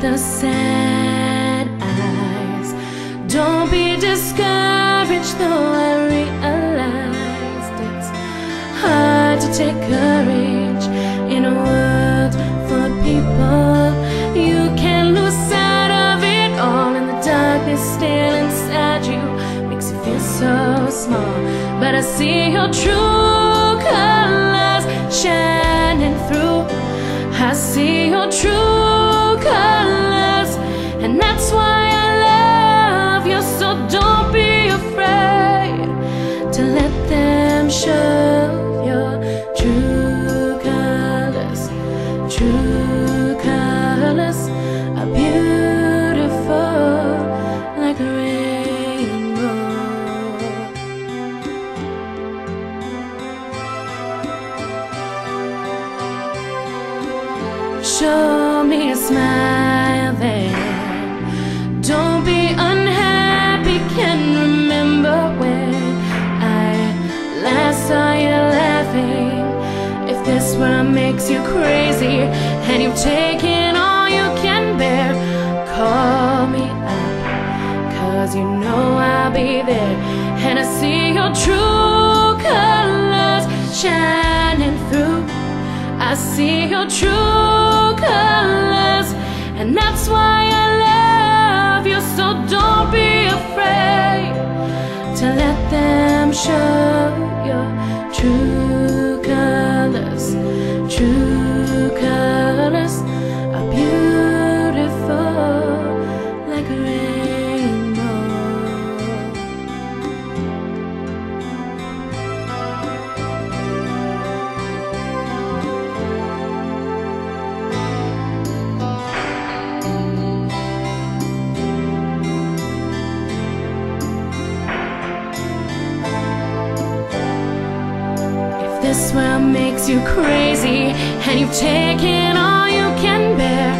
the sad eyes. Don't be discouraged, though I realized it's hard to take courage in a world full of people. You can lose sight of it all, and the darkness still inside you makes you feel so small. But I see your true colors shining through. I see your true. Show me a smile then. Don't be unhappy. Can remember when I last saw you laughing. If this world makes you crazy and you've taken all you can bear, call me up. Cause you know I'll be there. And I see your true colors shining through. I see your true colors, and that's why I love you. So don't be afraid to let them show your true colors. True colors this world makes you crazy and you've taken all you can bear,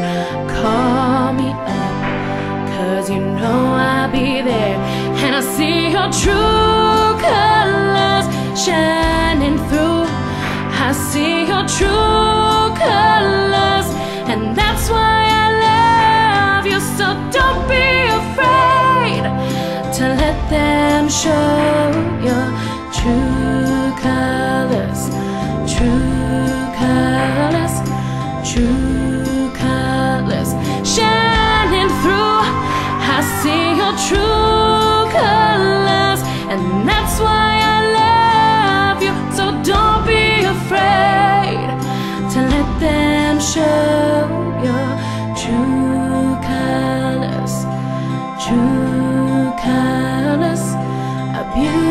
call me up. Cause you know I'll be there. And I see your true colors shining through. I see your true colors, and that's why I love you. So don't be afraid to let them show true colors, true colors shining through. I see your true colors, and that's why I love you. So don't be afraid to let them show your true colors, true colors. A beautiful